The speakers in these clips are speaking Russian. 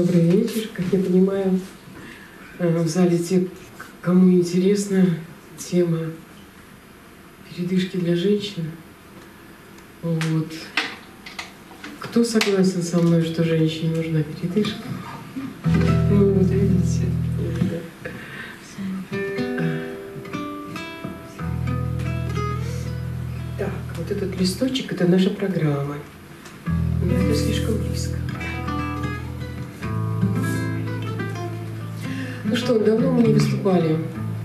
Добрый вечер. Как я понимаю, э, в зале те, кому интересна тема передышки для женщин. Вот. Кто согласен со мной, что женщине нужна передышка? Ну, вот видите. Так, вот этот листочек — это наша программа. Но это слишком близко. Ну что, давно мы не выступали,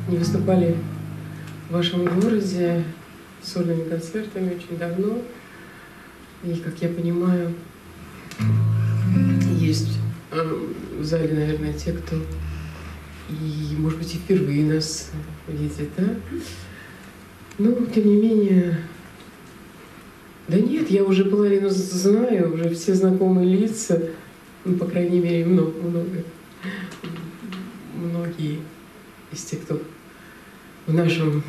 не выступали в вашем городе сольными концертами очень давно. И, как я понимаю, есть э, в зале, наверное, те, кто и, может быть, и впервые нас видит, да? Но, тем не менее, да нет, я уже половину знаю, уже все знакомые лица, ну, по крайней мере, много, много многие из тех, кто в нашем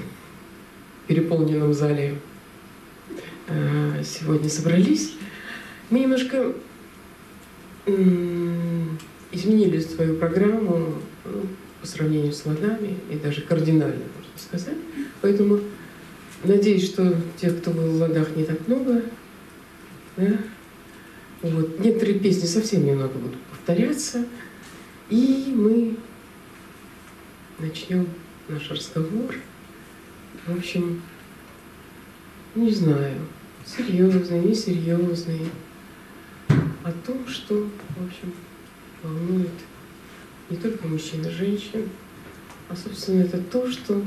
переполненном зале э, сегодня собрались, мы немножко изменили свою программу ну, по сравнению с ладами и даже кардинально, можно сказать. Поэтому надеюсь, что тех, кто был в ладах, не так много. Да? Вот. Некоторые песни совсем немного будут повторяться. И мы начнем наш разговор. В общем, не знаю, серьезный, несерьезный, о том, что, в общем, волнует не только мужчин и женщин, а, собственно, это то, что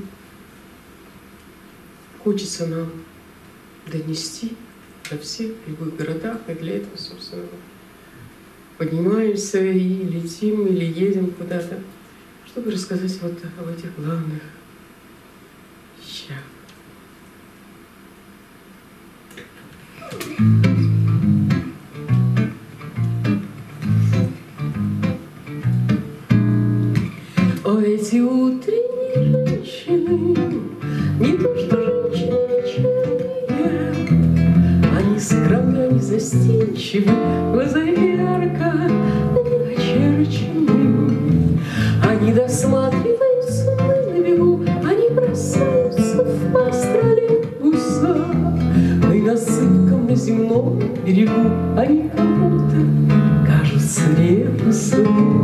хочется нам донести до всех в любых городах, и для этого, собственно, поднимаемся и летим или едем куда-то чтобы рассказать вот об этих главных вещах. О, эти утренние женщины, не то что женщины вечерние, Они скромны, они застенчивы, глаза ярко они досматриваются на бегу, Они бросаются в пасть троллейбуса. И на сыпком на земном берегу Они кому-то кажутся ребусом.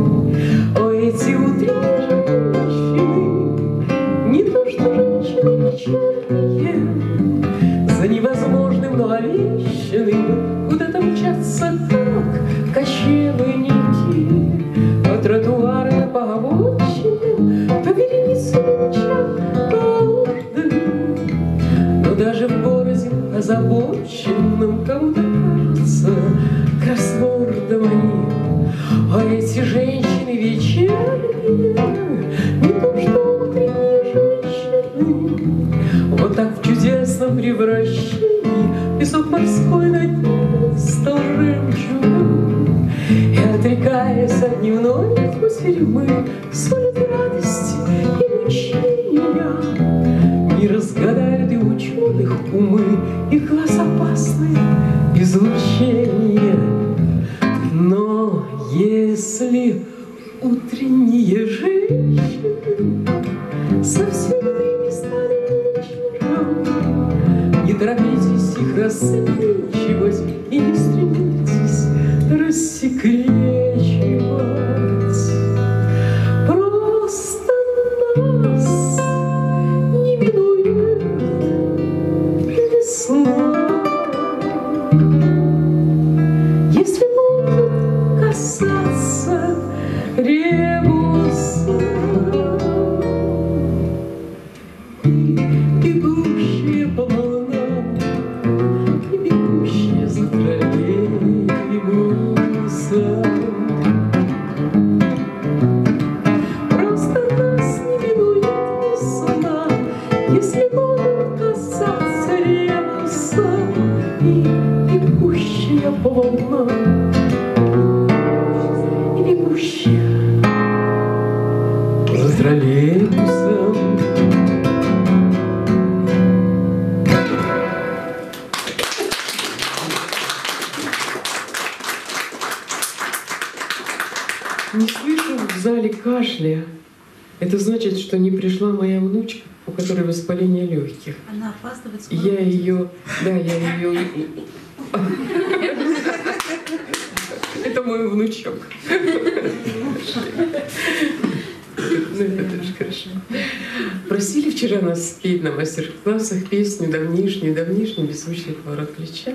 На мастер-классах песню давнишнюю, давнишнюю, беззвучный поворот плеча.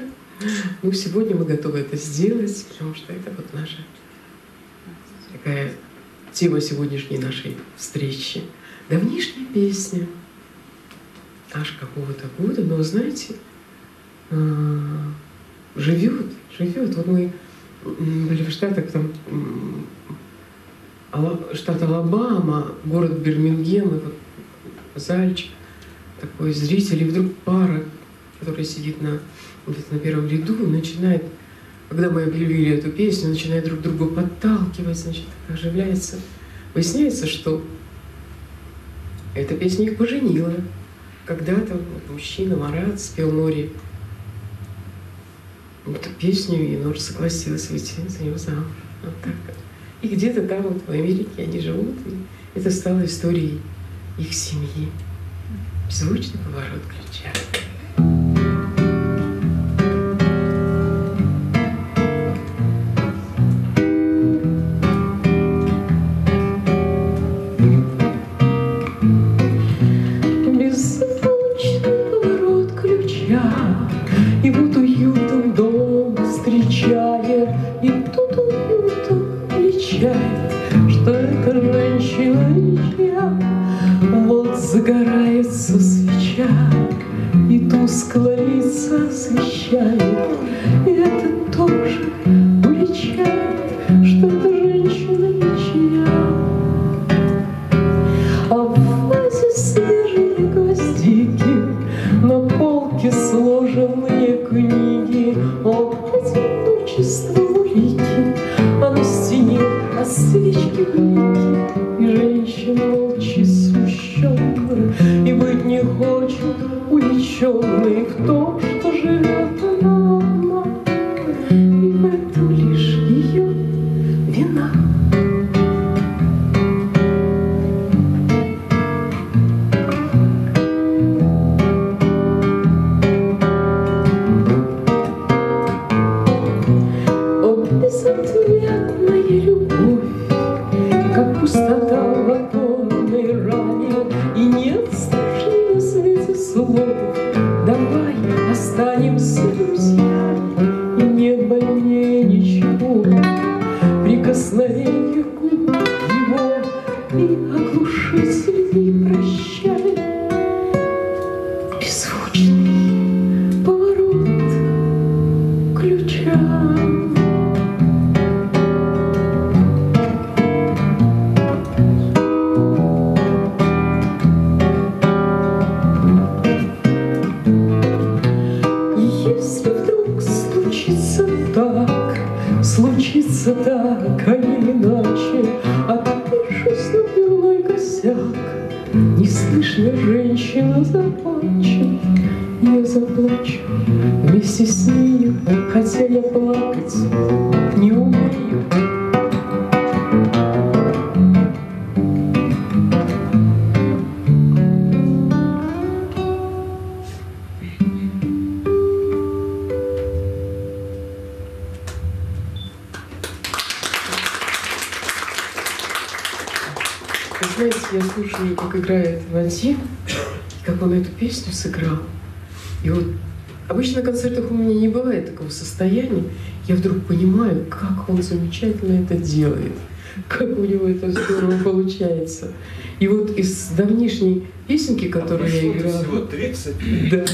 Ну, сегодня мы готовы это сделать, потому что это вот наша такая тема сегодняшней нашей встречи. Давнишняя песня, аж какого-то года, но, знаете, живет, живет. Вот мы были в Штатах, там штат Алабама, город Бирмингем, и вот зальчик, такой зритель, и вдруг пара, которая сидит на, где-то на первом ряду, начинает, когда мы объявили эту песню, начинает друг друга подталкивать, значит, оживляется. Выясняется, что эта песня их поженила. Когда-то вот, мужчина Марат спел Нори эту песню, и Нор согласилась выйти за него замуж. Вот так. И где-то там, вот в Америке, они живут, и это стало историей их семьи. Звучный поворот ключа. Сыграл. И вот обычно на концертах у меня не бывает такого состояния. Я вдруг понимаю, как он замечательно это делает, как у него это здорово получается. И вот из давнишней песенки, которую а я играла... всего 30? Да.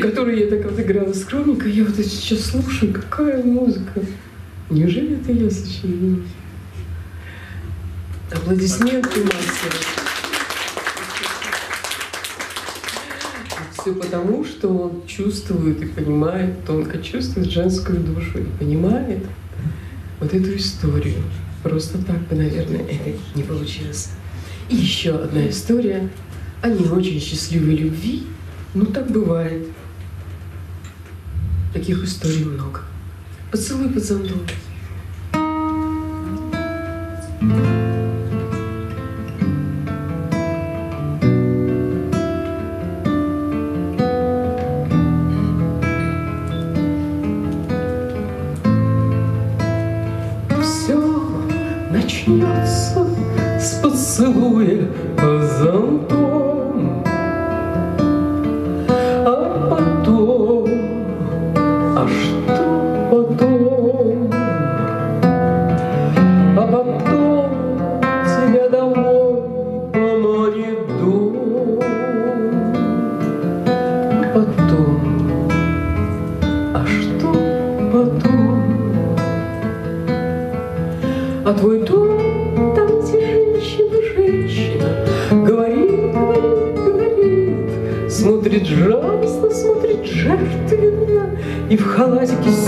Которую я так вот играла скромненько, я вот сейчас слушаю, какая музыка. Неужели это я сочинила? Аплодисменты массовые. Все потому, что он чувствует и понимает, тонко чувствует женскую душу и понимает вот эту историю. Просто так бы, наверное, это не получилось. И еще одна история о не очень счастливой любви. Ну, так бывает. Таких историй много. Поцелуй под зонтом. начнется И в халатике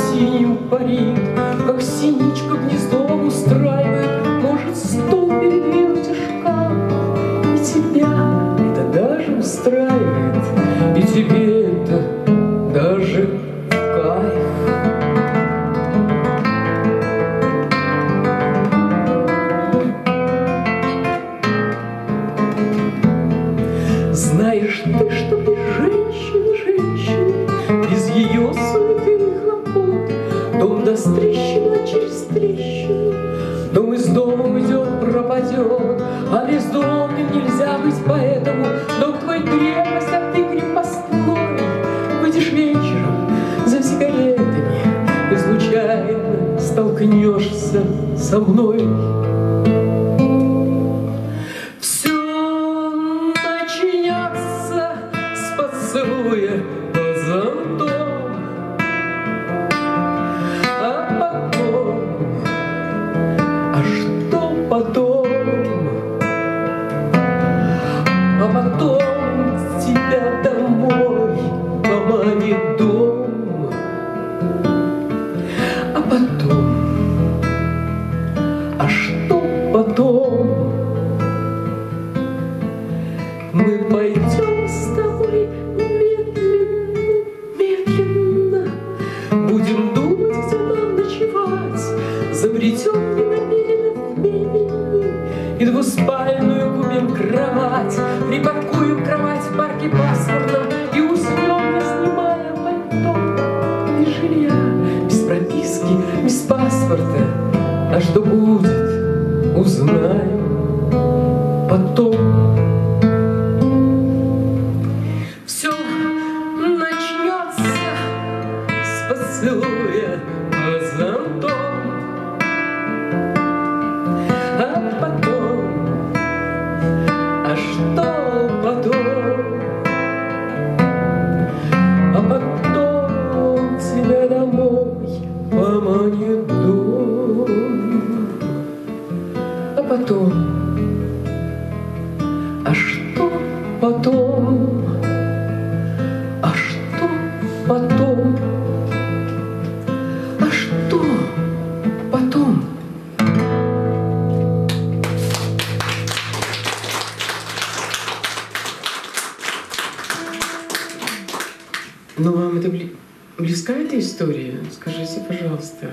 Ну, вам это бли- близка эта история? Скажите, пожалуйста.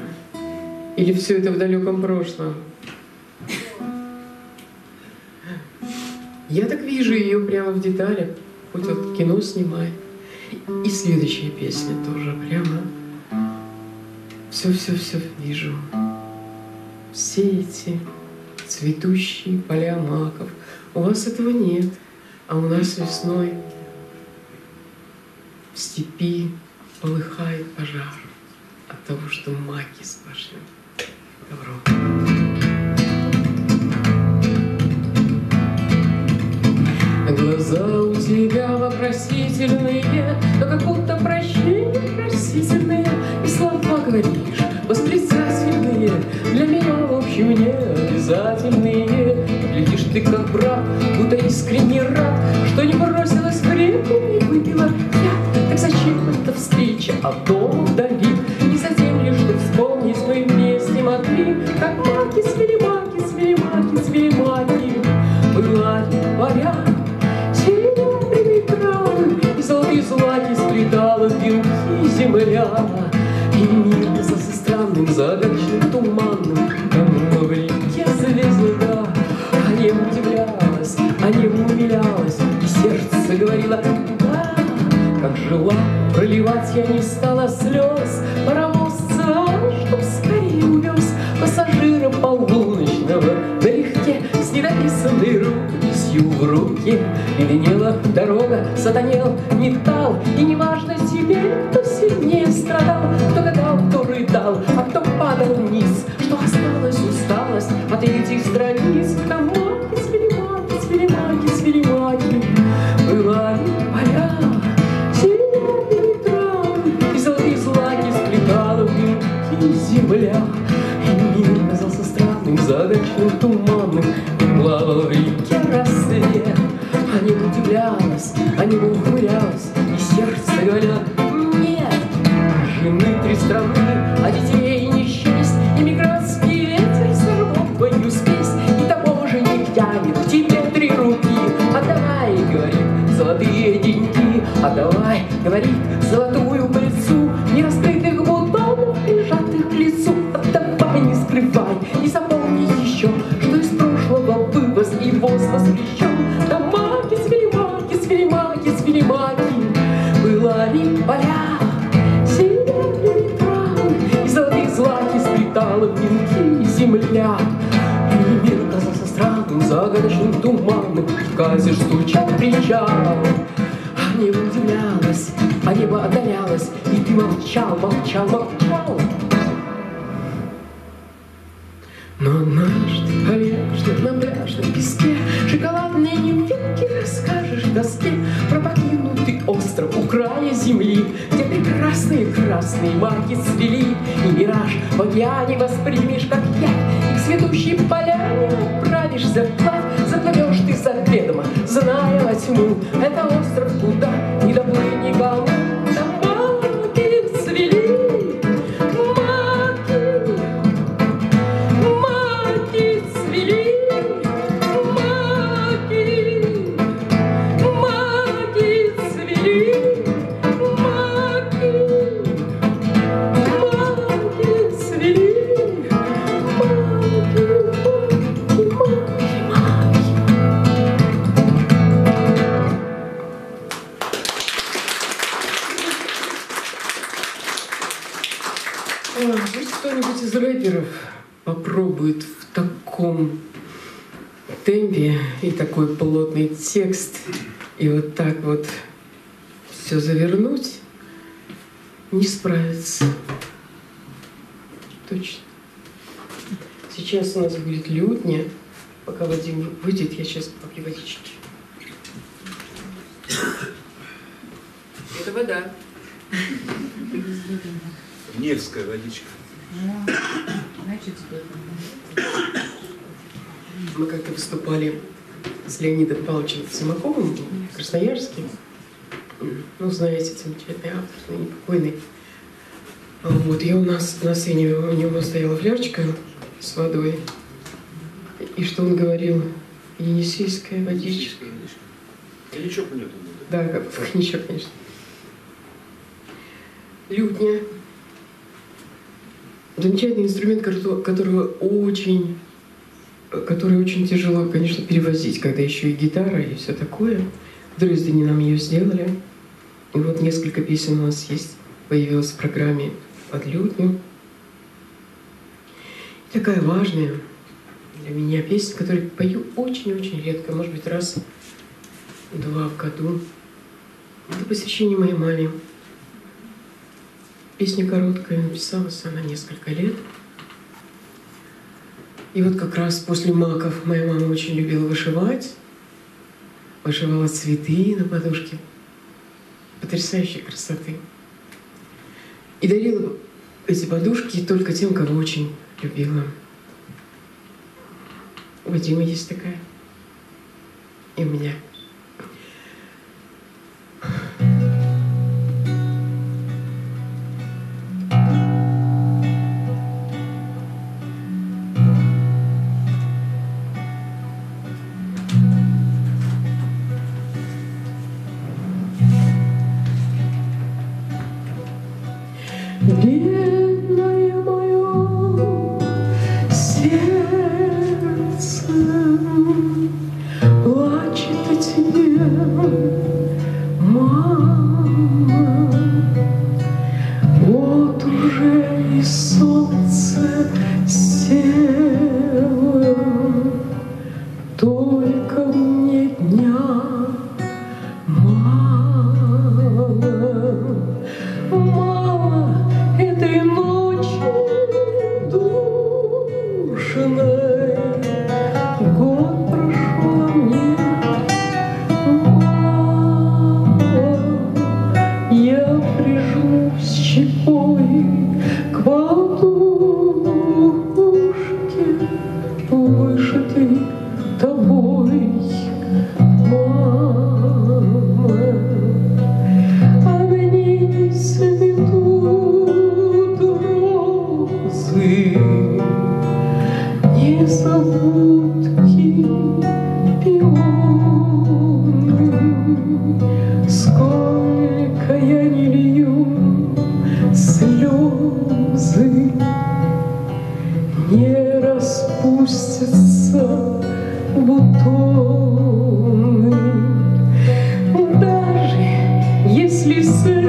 Или все это в далеком прошлом? Я так вижу ее прямо в деталях, хоть вот кино снимай. И следующая песня тоже прямо. Все-все-все вижу. Все эти цветущие поля маков. У вас этого нет, а у нас весной в степи полыхает пожар от того, что маки спошли. Добро. Глаза у тебя вопросительные, но как будто прощения просительные, и слова говоришь восклицательные, для меня, в общем, не обязательные. Глядишь ты как брат, будто искренне рад, что не бросилась в реку и выпила зачем эта встреча, а дом вдали? Не затем ли, что вспомнить мы вместе могли, как маки свели маки, свели маки, свели маки. Пылали моря, серебряные травы, И золотые злаки сплетала венки земля. И мир казался странным, загадочным, туманным, Кому реке звезда, а небо удивлялось, а небо умилялось, И сердце говорило тяжела, проливать я не стала слез, Паровоз целовал, чтоб скорее увез пассажира полуночного налегке с недописанной рукописью в руке. Леденела дорога, сатанел металл, и неважно тебе, кто сильнее страдал, кто гадал, кто рыдал, а кто падал вниз, что осталось усталость от этих страниц. Небо отдалялось, и ты молчал, молчал, молчал. Но однажды, однажды на пляжном песке Шоколадные нимфетки расскажешь доске Про покинутый остров у края земли Где прекрасные красные маки цвели И мираж в океане воспримешь как я И к цветущей поляне отправишься вплавь Заплывешь ты заведомо, зная во тьму Это остров, куда не доплыть никому текст и вот так вот все завернуть, не справится. Точно. Сейчас у нас будет лютня. Пока Вадим выйдет, я сейчас попью водички. Это вода. Невская водичка. Значит, Мы как-то выступали с Леонидом Павловичем Симаковым в Красноярске. Ну, знаете, замечательный автор, ныне покойный. Вот, и у нас на сцене у него стояла флярочка с водой. И что он говорил? Енисейская водичка. Коньячок нету. Да, как коньячок, конечно. Лютня. Замечательный инструмент, которого очень, который очень тяжело, конечно, перевозить, когда еще и гитара и все такое. Дрездене нам ее сделали. И вот несколько песен у нас есть, появилась в программе под лютню. И такая важная для меня песня, которую пою очень-очень редко, может быть, раз два в году. Это посвящение моей маме. Песня короткая, написалась она несколько лет. И вот как раз после маков моя мама очень любила вышивать. Вышивала цветы на подушке. Потрясающей красоты. И дарила эти подушки только тем, кого очень любила. У Димы есть такая. И у меня. Не распустятся бутоны. Даже если слез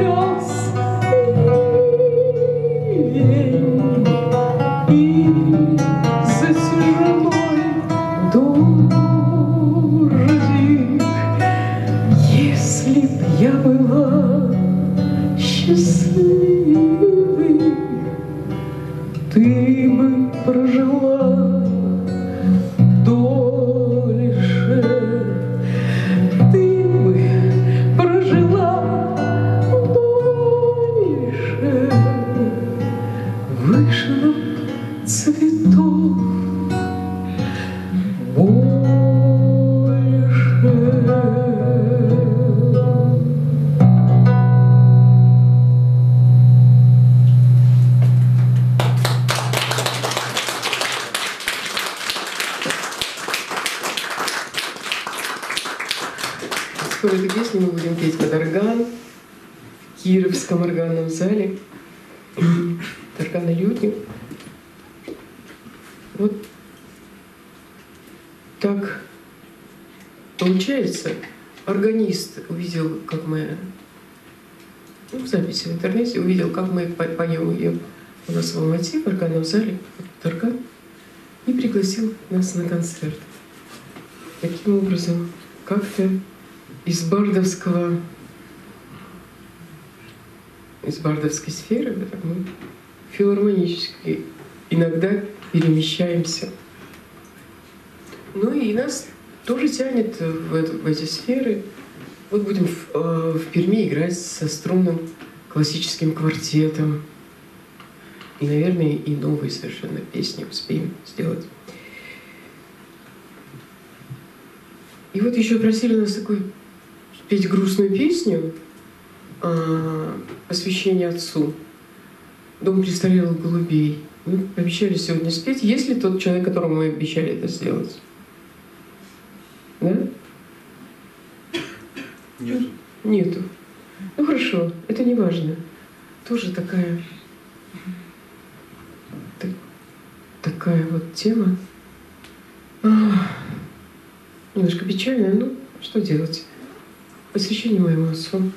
пригласил нас на концерт. Таким образом, как-то из бардовского из бардовской сферы да, мы филармонически иногда перемещаемся. Ну и нас тоже тянет в, эту- в эти сферы. Вот будем в, э, в Перми играть со струнным классическим квартетом. И, наверное, и новые совершенно песни успеем сделать. И вот еще просили нас такой петь грустную песню а, посвящение отцу. Дом престарелых голубей. Мы обещали сегодня спеть. Есть ли тот человек, которому мы обещали это сделать? Да? Нет. Нету. Ну хорошо, это не важно. Тоже такая так- такая вот тема. Ах, немножко печальная, ну что делать? Посвящение моему отцу.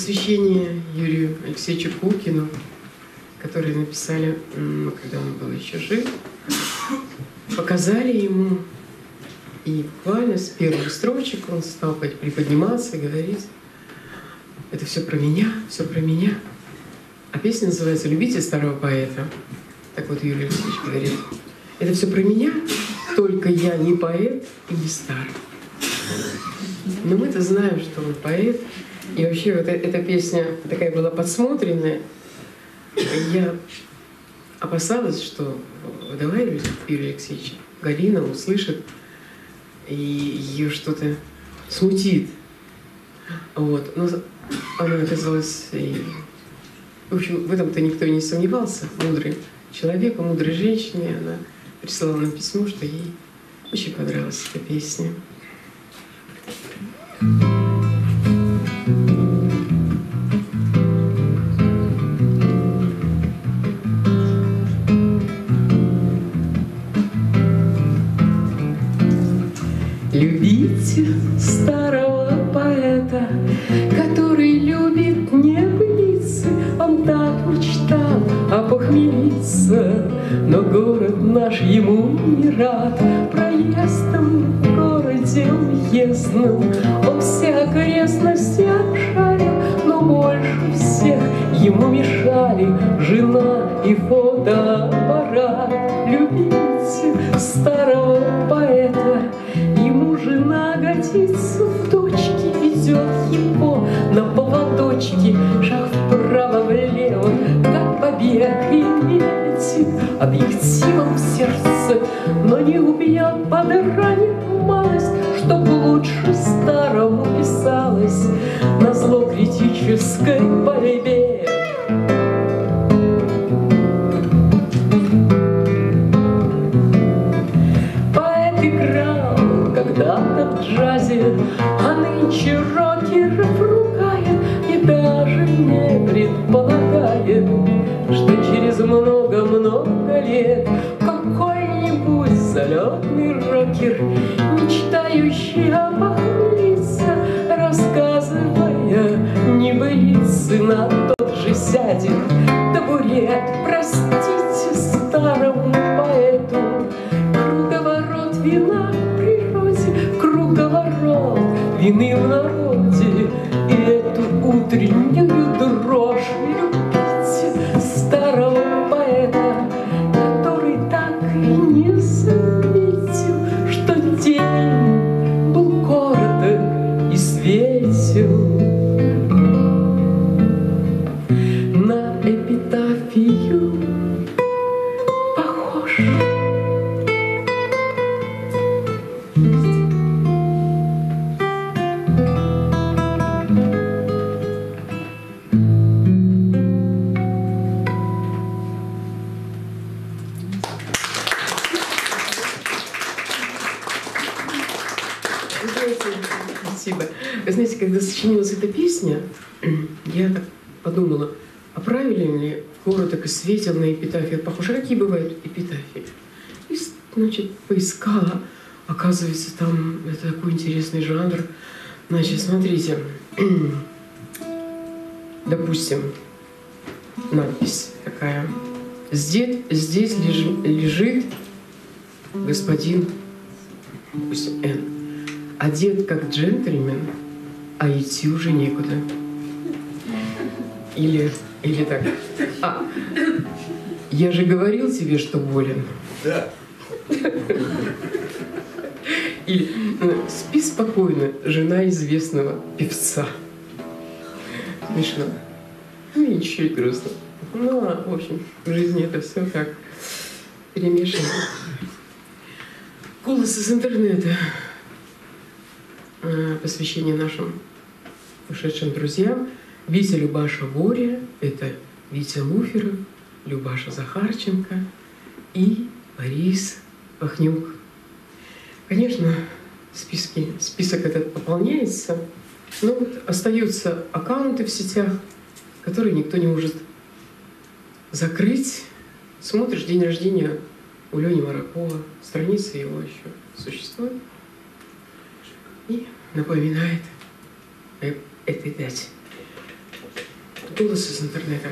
Посвящение Юрию Алексеевичу Кукину, который написали, м, когда он был еще жив, показали ему, и буквально с первых строчек он стал приподниматься и говорить, это все про меня, все про меня. А песня называется «Любите старого поэта». Так вот Юрий Алексеевич говорит, это все про меня, только я не поэт и не стар. Но мы-то знаем, что он поэт. И вообще вот э- эта песня такая была подсмотренная. Я опасалась, что давай Юрий Алексеевич Галина услышит и ее что-то смутит. Вот. Но она оказалась... И... В общем, в этом-то никто не сомневался. Мудрый человек, мудрой женщине. Она прислала нам письмо, что ей очень понравилась эта песня. Ему мешали жена и фотоаппарат. Любите старого поэта, ему жена годится. В дочке, ведет его на поводочке, шаг вправо-влево, как побег имеете объективом сердце, но не убьет, подранит поискала. Оказывается, там это такой интересный жанр. Значит, смотрите. Допустим, надпись такая. Здесь, здесь леж, лежит господин, допустим, Н. Одет как джентльмен, а идти уже некуда. Или, или так. А, я же говорил тебе, что болен. Да. Или ну, спи спокойно, жена известного певца. Смешно. Ну и грустно. Ну, а, в общем, в жизни это все как перемешано. Голос из интернета. А, Посвящение нашим ушедшим друзьям. Витя Любаша Боря, это Витя Луферов, Любаша Захарченко и Борис Пахнюк. Конечно, списки, список этот пополняется, но вот остаются аккаунты в сетях, которые никто не может закрыть. Смотришь день рождения у Лени Маракова, страница его еще существует и напоминает этой дате. Голос из интернета.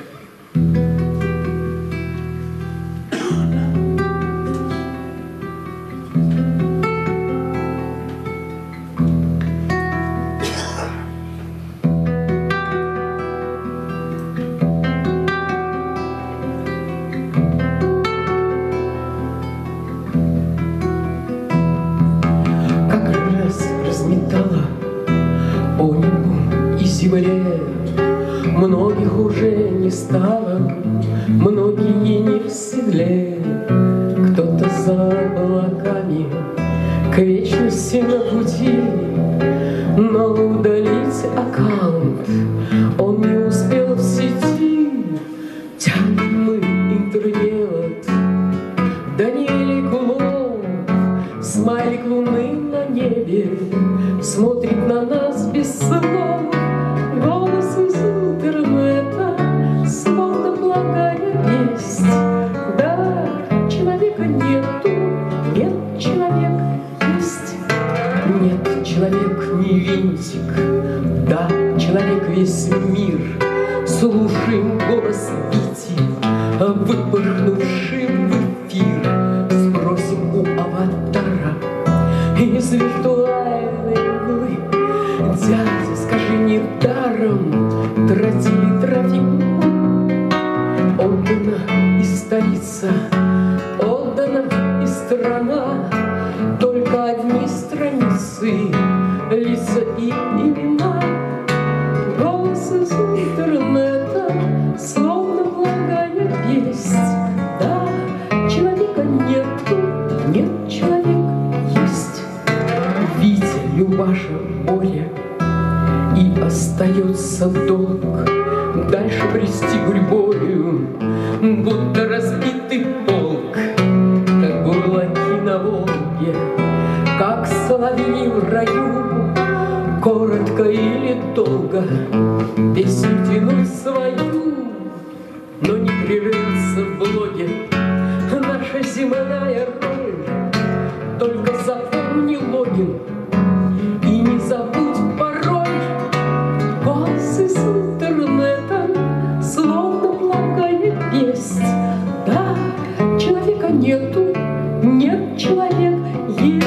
Нет, человек есть.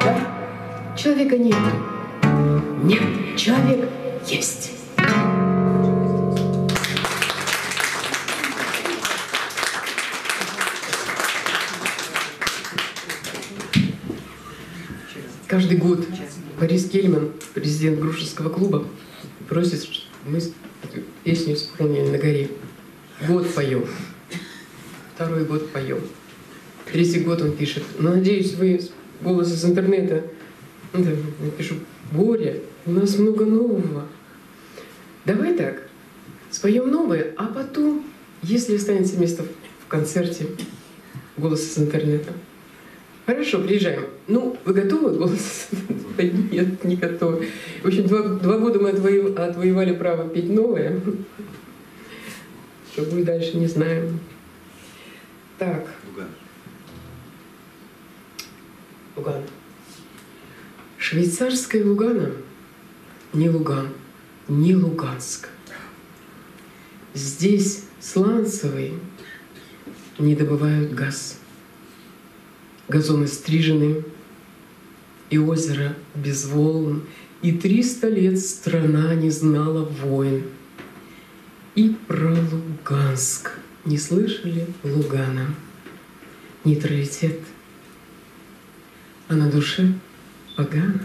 Да, человека нет, нет, человек есть. Каждый год Борис Кельман, президент Грушевского клуба, просит, чтобы мы первый год поем. Третий год он пишет, ну, надеюсь, вы голос из интернета. Ну, да, я пишу, Боря, у нас много нового. Давай так, споем новое, а потом, если останется место в концерте, голос из интернета. Хорошо, приезжаем. Ну, вы готовы? Голос нет, не готовы. В общем, два, два года мы отвоевали право петь новое. Что будет дальше, не знаем. Так. Луган. Луган. Швейцарская Лугана не Луган, не Луганск. Здесь сланцевый не добывают газ. Газоны стрижены, и озеро без волн, и триста лет страна не знала войн. И про Луганск не слышали Лугана. Нейтралитет, а на душе погано.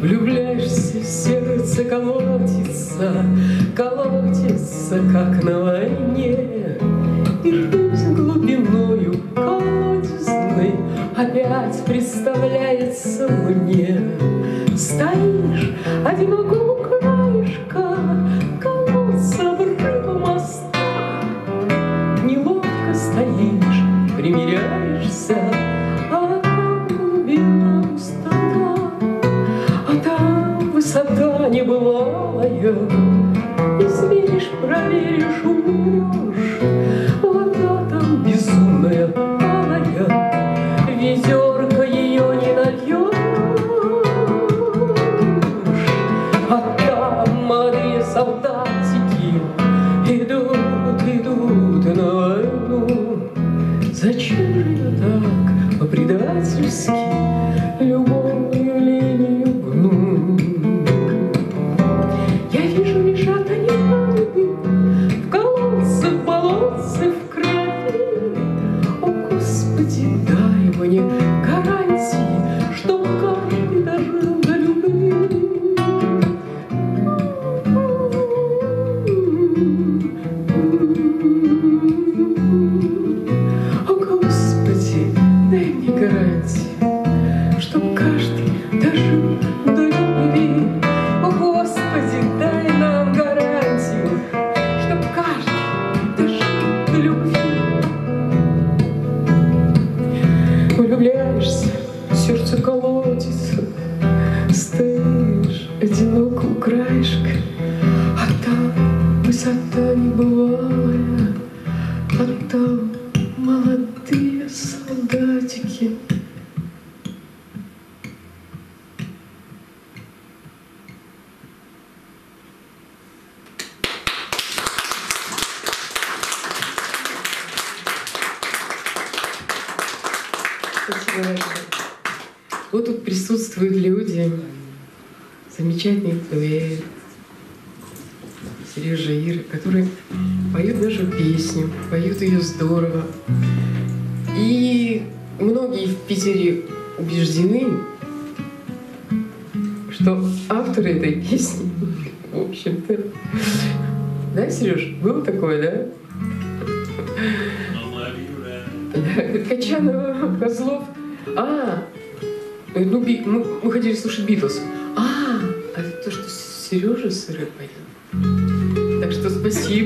Влюбляешься, сердце колотится, колотится, как на войне. И ты с глубиною колодезной опять представляется мне. Стоишь, одиноко краешка,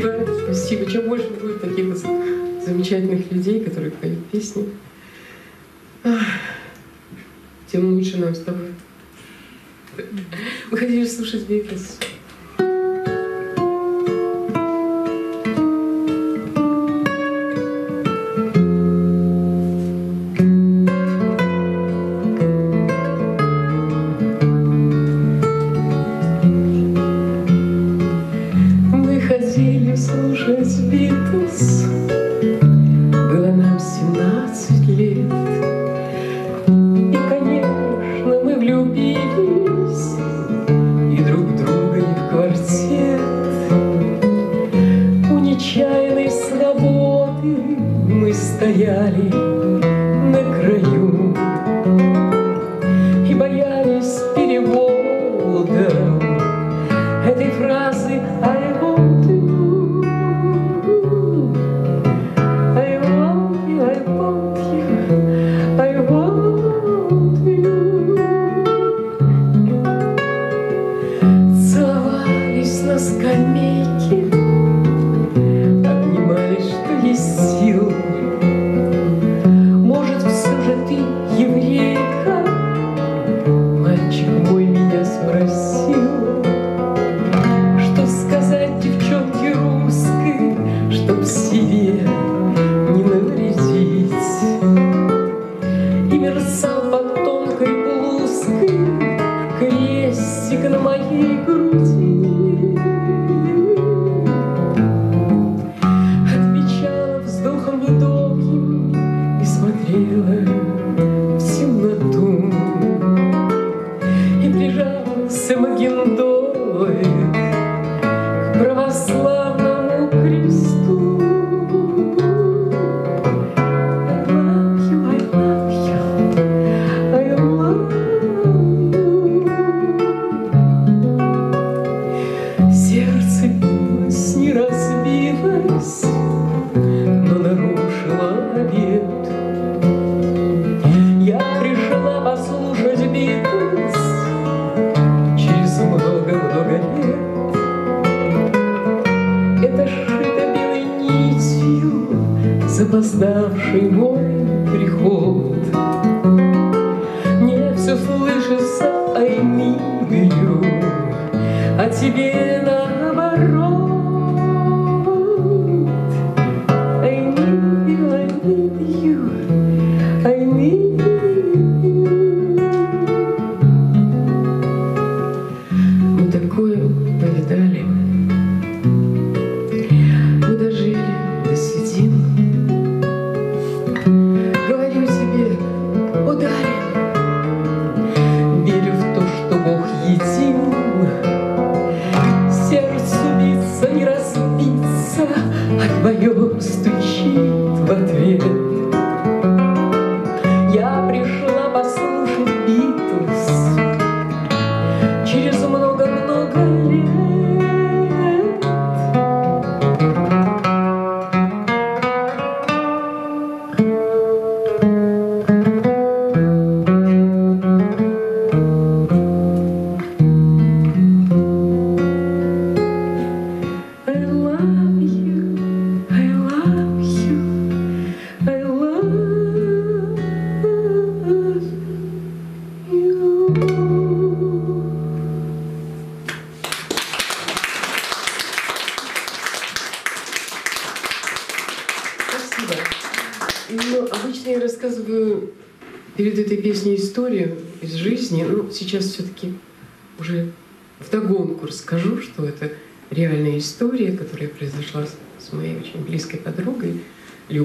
Спасибо, спасибо. Чем больше будет таких замечательных людей, которые поют песни, тем лучше нам с тобой. Мы хотели слушать Битлз.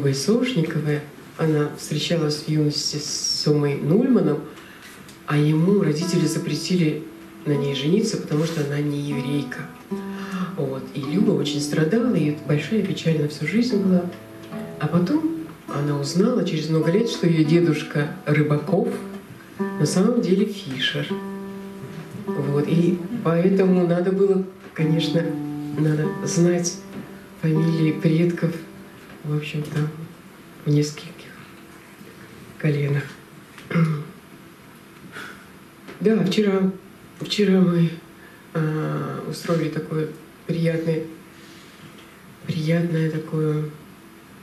Любой Сошниковой. Она встречалась в юности с Сомой Нульманом, а ему родители запретили на ней жениться, потому что она не еврейка. Вот. И Люба очень страдала, и большая печаль на всю жизнь была. А потом она узнала через много лет, что ее дедушка Рыбаков на самом деле Фишер. Вот. И поэтому надо было, конечно, надо знать фамилии предков, в общем-то, в нескольких коленах. Да, вчера, вчера мы а, устроили такое приятное, приятное такое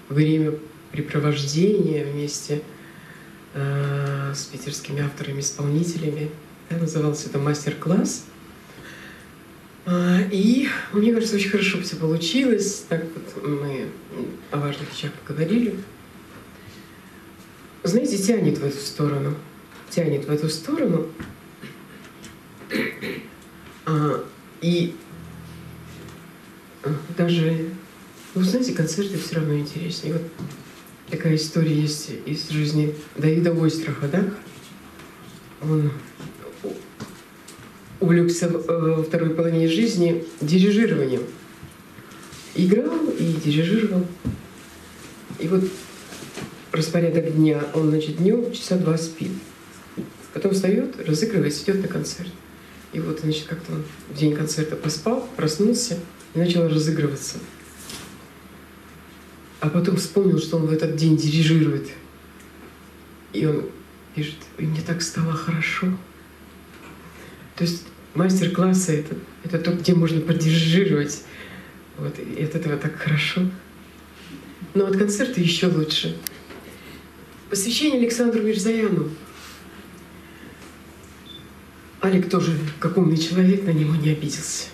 времяпрепровождение вместе а, с питерскими авторами-исполнителями. Да, назывался это мастер-класс. А, И мне кажется, очень хорошо все получилось. Так вот мы о важных вещах поговорили. Знаете, тянет в эту сторону. Тянет в эту сторону. А, И даже, ну, знаете, концерты все равно интереснее. Вот такая история есть из жизни Давида Ойстраха, да? Он увлекся э, во второй половине жизни дирижированием. Играл и дирижировал. И вот распорядок дня, он, значит, днем часа два спит. Потом встает, разыгрывается, идет на концерт. И вот, значит, как-то он в день концерта поспал, проснулся и начал разыгрываться. А потом вспомнил, что он в этот день дирижирует. И он пишет, и мне так стало хорошо. То есть мастер-классы это, это то, где можно поддерживать. Вот, и от этого так хорошо. Но от концерта еще лучше. Посвящение Александру Мирзаяну. Алик тоже, как умный человек, на него не обиделся.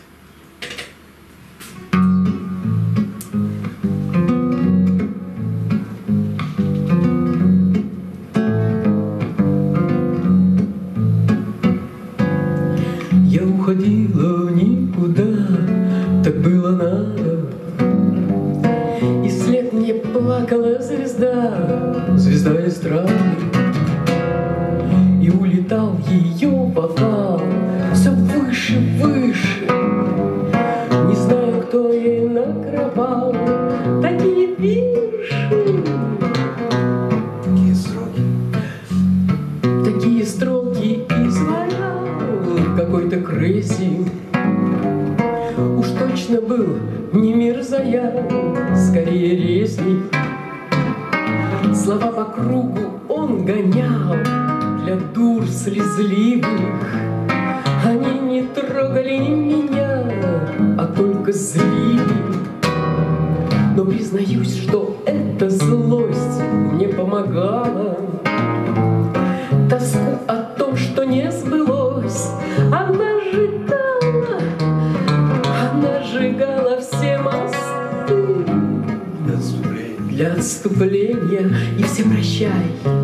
Для отступления И все прощай,